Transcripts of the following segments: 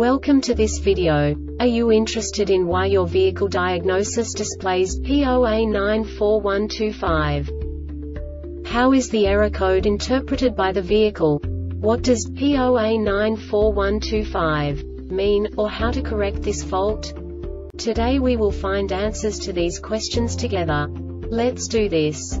Welcome to this video. Are you interested in why your vehicle diagnosis displays P0A94125? How is the error code interpreted by the vehicle? What does P0A94125 mean, or how to correct this fault? Today we will find answers to these questions together. Let's do this.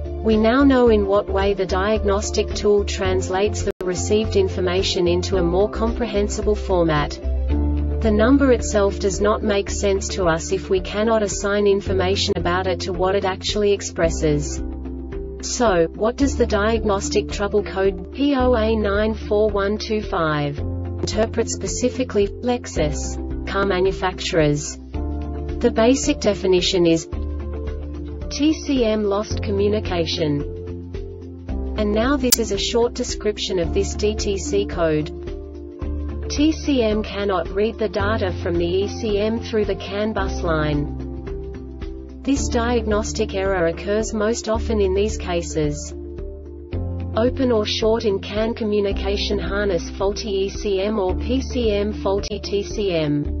We now know in what way the diagnostic tool translates the received information into a more comprehensible format. The number itself does not make sense to us if we cannot assign information about it to what it actually expresses. So, what does the diagnostic trouble code P0A94125 interpret specifically, Lexus, car manufacturers? The basic definition is TCM lost communication. And now this is a short description of this DTC code. TCM cannot read the data from the ECM through the CAN bus line. This diagnostic error occurs most often in these cases. Open or short in CAN communication harness faulty ECM or PCM faulty TCM.